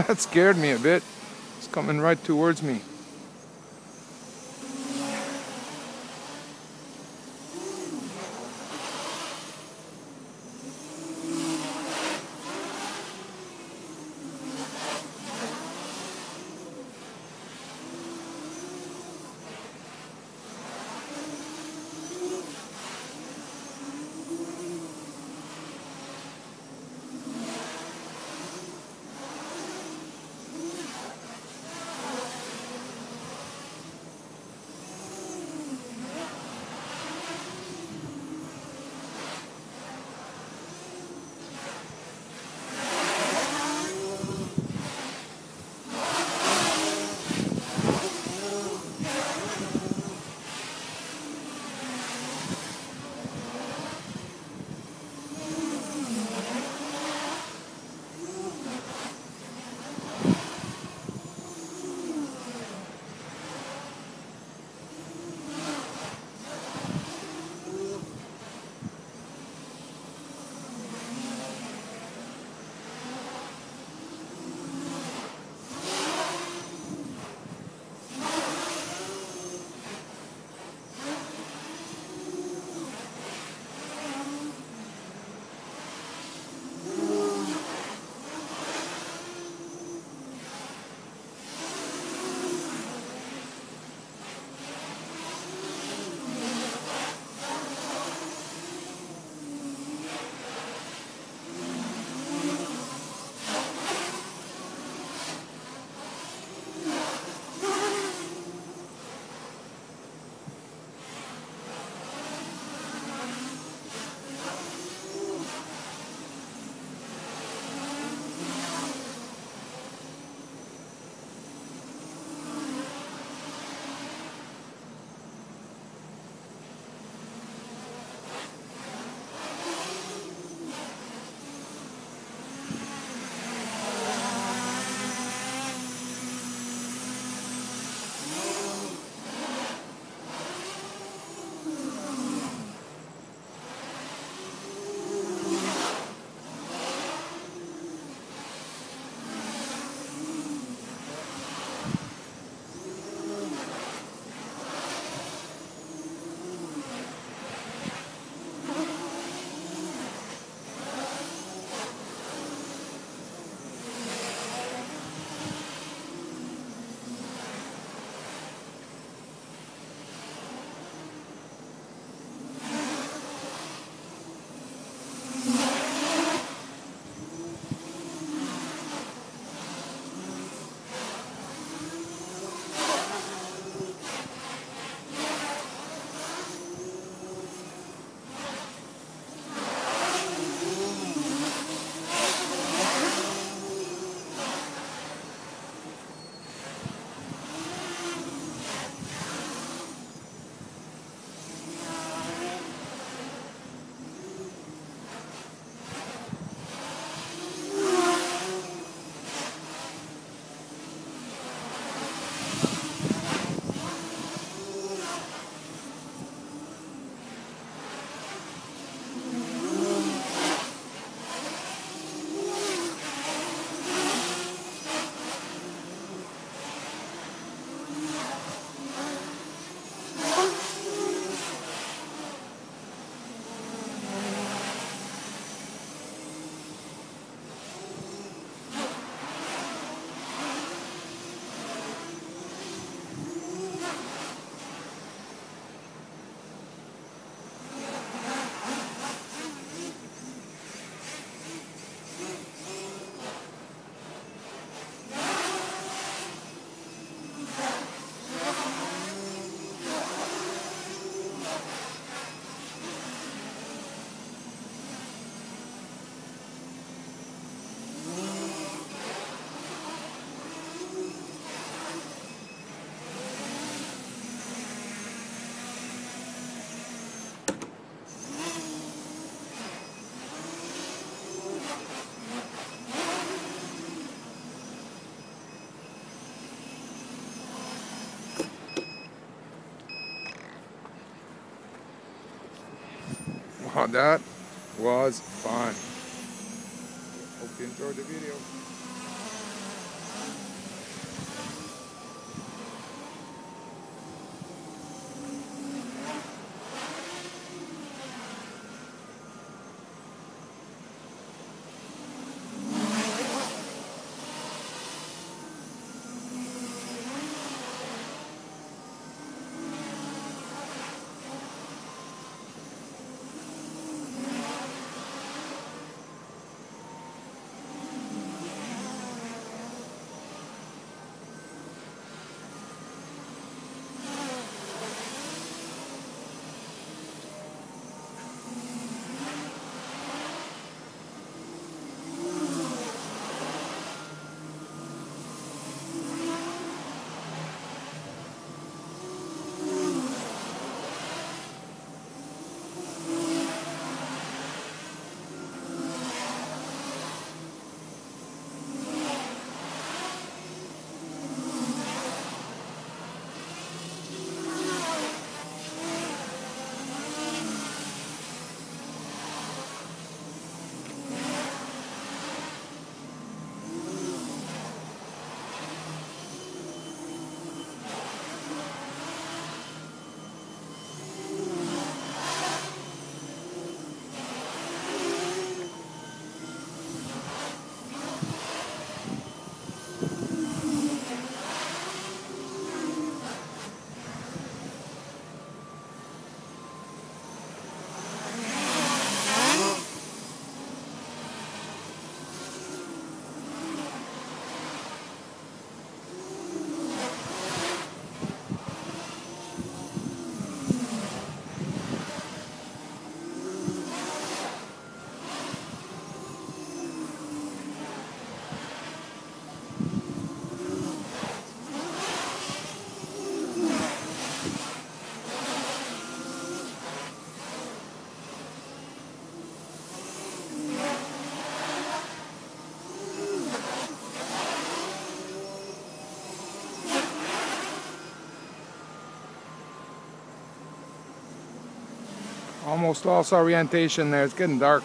that scared me a bit. It's coming right towards me. Wow, that was fun. Hope you enjoyed the video. Almost lost orientation there. It's getting dark.